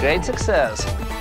Great success.